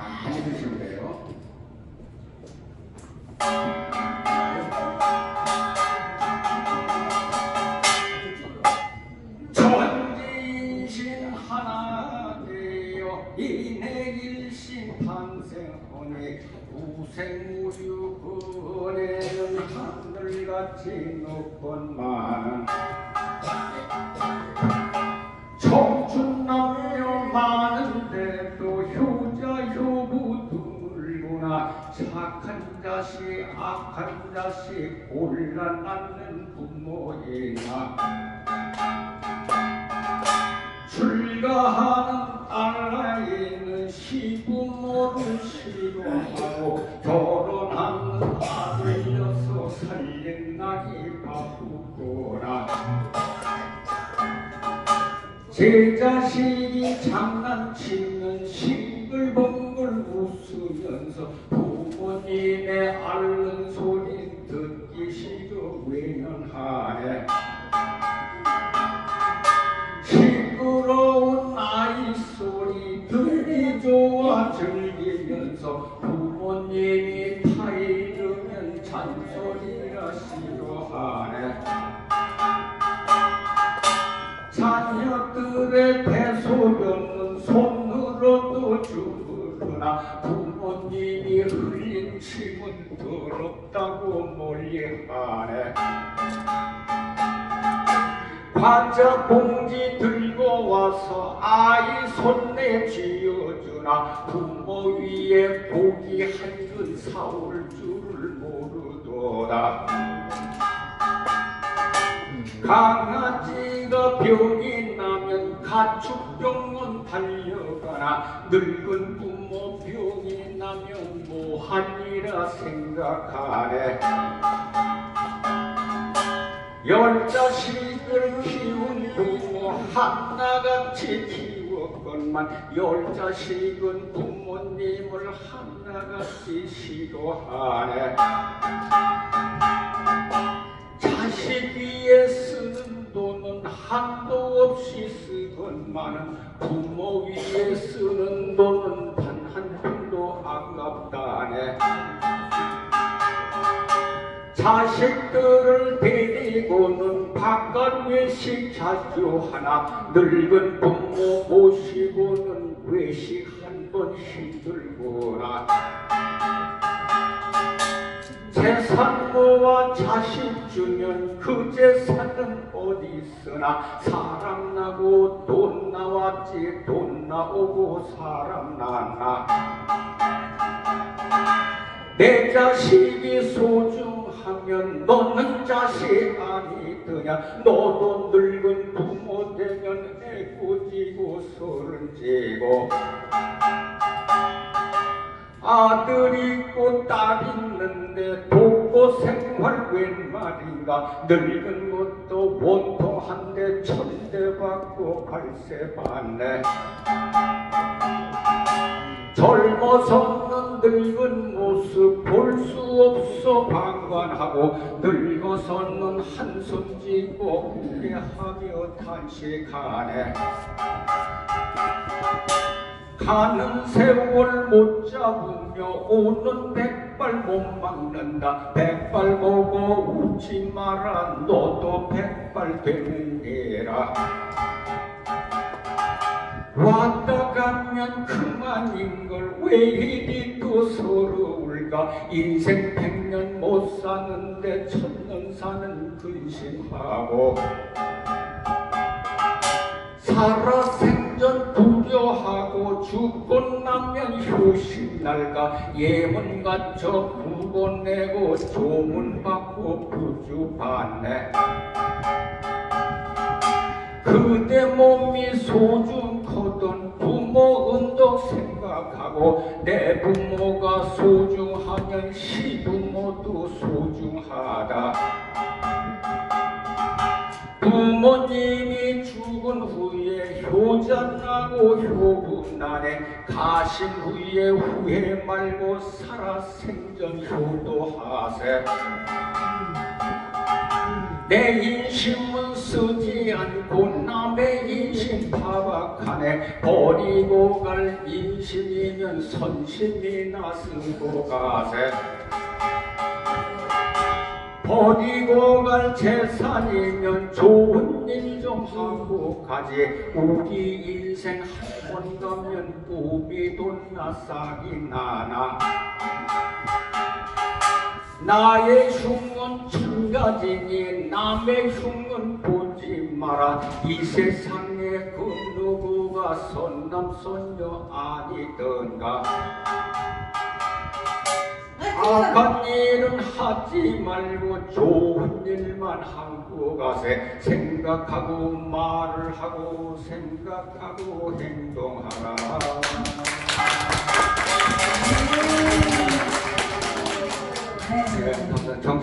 많이 드시면 돼요. 전진신 하나 되어 이내 일신 탄생하니 우생우주근에는 하늘같이 높건만 청춘남 착한 자식 악한 자식 골라놨는 부모이나. 출가하는 딸아이는 시부모를 싫어하고 결혼하는 아들 녀석 살림 나기 바쁘구나. 제 자식이 장난치면 싱글벙글 웃으면서 부모님의 앓는 소리 듣기 싫어 외면하네. 시끄러운 아이 소리 들이 좋아 즐기면서 부모님이 침은 더럽다고 멀리하네 과자 봉지 들고 와서 아이 손에 쥐어주나 부모 위에 고기 한 근 사올 줄을 모르도다. 강아지가 병이 나면 가축병원 달려가나 늙은 부모 병이 나면 뭐하니 라 생각하네. 열 자식을 키운 부모 하나같이 키웠건만 열 자식은 부모님을 하나같이 싫어하네. 자식 위에 쓰는 돈은 한도 없이 쓰건만은 부모 위에 쓰는 돈은 아깝다네 자식들을 데리고는 바깥 외식 자주 하나 늙은 부모 모시고는 외식 한번 힘들구나 재산 모아 자식 주면 그 재산은 어디 있으나 사람 나고 돈 나왔지 돈 나오고 사람 나나 내 자식이 소중하면 너는 자식 아니더냐? 너도 늙은 부모 되면 애꿎지고 서른 지고 아들 있고 딸 있는데 돕고 생활 웬 말인가? 늙은 것도 원통한데 천대 받고 발세 받네. 젊어서는 늙은 방관하고 늙어서는 한숨 지고 후회하며 탄식하네. 가는 세월 못 잡으며 오는 백발 못 막는다. 백발 보고 웃지 마라. 너도 백발 되는 게라. 왔다 가면 그만인 걸 왜 이리 또 서러울 까 인생 백년 못 사는데 천년 사는 근심하고 살아 생전 부교하고 죽고 나면 효심 날까 예문 갖춰 부고 내고 조문 받고 부주 받네. 그대 몸이 은덕 생각하고 내 부모가 소중하면 시부모도 소중하다. 부모님이 죽은 후에 효자나고 효부나네. 가신 후에 후회 말고 살아 생전 효도하세. 내 인심은 쓰지 않고 남의 파박하네 버리고 갈 인심이면 선심이나 쓰고 가세. 버리고 갈 재산이면 좋은 일 좀 하고 가지. 우리 인생 한 번 가면 꿈이 돈나 싹이 나나. 나의 흉은 천 가지니 남의 흉은 보 지 마라 이 세상에 그 누구가 선남 선녀 아니던가 악한 일은 하지 말고 좋은 일만 하고 가세 생각하고 말을 하고 생각하고 행동하라 네. 네, 감사합니다. 정-